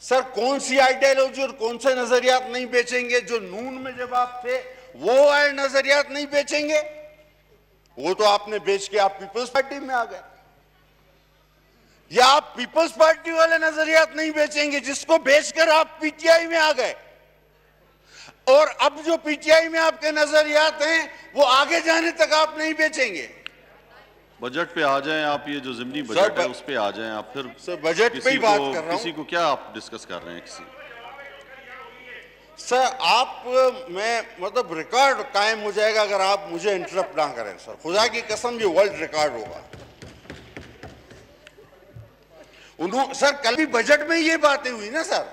Sir, कौन सी ideology और कौन से नजरियात नहीं बेचेंगे? जो नून में जब आप थे, वो आए नजरियात नहीं बेचेंगे? वो तो आपने बेच के आप पीपल्स पार्टी में आ गए। या आप पीपल्स पार्टी वाले नजरियात नहीं बेचेंगे, जिसको बेचकर आप पीटीआई में आ गए? और अब जो पीटीआई में आपके नजरियात हैं, वो आगे जाने तक आप नहीं बेचेंगे। बजट पे आ जाएँ आप ये जो जिमनी बजट है उस पे आ जाएँ आप फिर सर, बजट पे ही बात कर रहा हूँ। किसी को क्या आप डिस्कस कर रहे हैं किसी? सर आप मैं मतलब रिकॉर्ड कायम हो जाएगा अगर आप मुझे इंटरप्ट ना करें सर खुदा की कसम ये वर्ल्ड रिकॉर्ड होगा। उन्होंने सर कल भी बजट में ये बातें हुई ना सर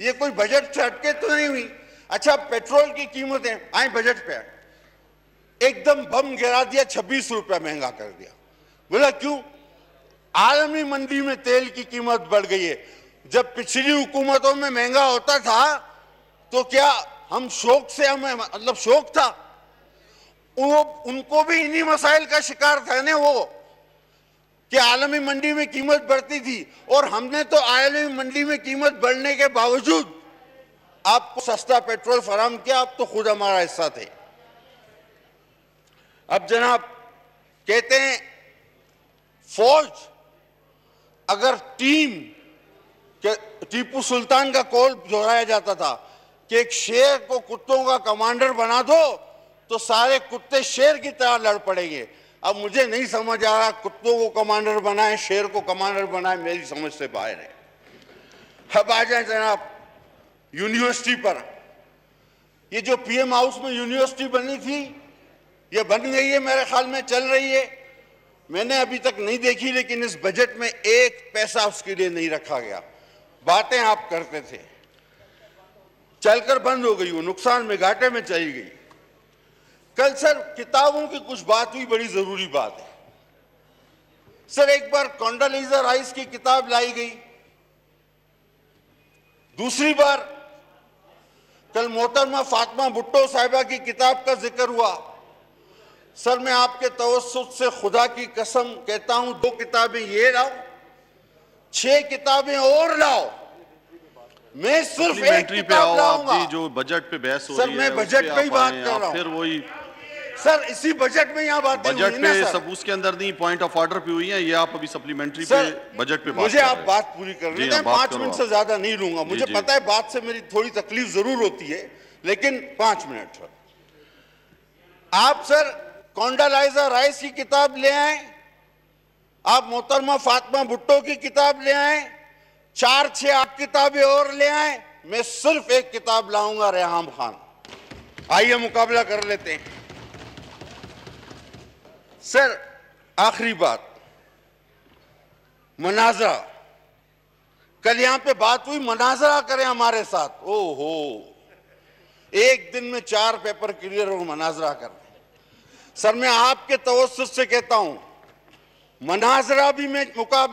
ये कोई बजट से हटके तो नहीं हुई? अच्छा पेट्रोल की कीमतें आए बजट पे एकदम बम गिरा दिया, छब्बीस रुपया महँगा कर दिया। बोला, क्यों? आलमी मंडी में तेल की कीमत बढ़ गई है। जब पिछली हुकूमतों में महँगा होता था तो क्या हम शौक से हमें मतलब शौक था? वो, उनको भी इन्हीं मसाइल का शिकार था ना वो, कि आलमी मंडी में कीमत बढ़ती थी। और हमने तो आलमी मंडी में कीमत बढ़ने के बावजूद आपको सस्ता पेट्रोल फराम किया, आप तो खुद हमारा हिस्सा थे। अब जनाब, कहते हैं, फौज अगर टीम के, टीपू सुल्तान का कौल दोहराया जाता था कि एक शेर को कुत्तों का कमांडर बना दो तो सारे कुत्ते शेर की तरह लड़ पड़ेंगे। अब मुझे नहीं समझ आ रहा कुत्तों को कमांडर बनाए, शेर को कमांडर बनाए, मेरी समझ से बाहर है। अब आ जाए जनाब यूनिवर्सिटी पर। ये जो पीएम हाउस में यूनिवर्सिटी बनी थी ये बन गई है, मेरे ख्याल में चल रही है। मैंने अभी तक नहीं देखी, लेकिन इस बजट में एक पैसा उसके लिए नहीं रखा गया। बातें आप करते थे। चलकर बंद हो गई वो, नुकसान में घाटे में चली गई। कल सर, किताबों की कुछ बात हुई, बड़ी ज़रूरी बात है। सर, एक बार कॉन्डोलीजा राइस की किताब लाई गई। दूसरी बार, कल मोहतरमा फातमा भुट्टो साहिबा की किताब का ज़िक्र हुआ। सर मैं आपके तवसत से खुदा की कसम कहता हूँ दो किताबें ये लाओ छह किताबें और लाओ। मैं सिर्फ़ एक किताब लाऊँगा। जो बजट पे बहस हो सर, रही मैं है बजट पे ही बात कर रहा हूँ। फिर वही सर इसी बजट में यहाँ बातें बजट पे सब उसके अंदर नहीं पॉइंट ऑफ़ ऑर्डर पे हुई है ये आप अभी सप्लीमेंट्री पे बजट पे बात मुझे आप बात पूरी कर रहे हाँ, हैं पाँच मिनट से ज़्यादा नहीं लूँगा। मुझे पता है बात से मेरी थोड़ी तकलीफ़ ज़रूर होती है लेकिन पाँच मिनट आप सर कॉन्डालाइजा राइस की किताब ले आए। आप मोहतरमा फातमा भुट्टो की किताब ले आए। चार, छह आठ किताबें और ले आए। मैं सिर्फ़ एक किताब लाऊँगा, रेहाम खान। आइए मुकाबला कर लेते हैं। सर, आखिरी बात। मनाजरा। कल यहाँ पे बात हुई, मनाजरा करें हमारे साथ। ओहो। एक दिन में चार पेपर क्लियर और मनाजरा कर सर मैं आपके तवस्त से कहता हूँ मनाजरा भी मैं मुकाबला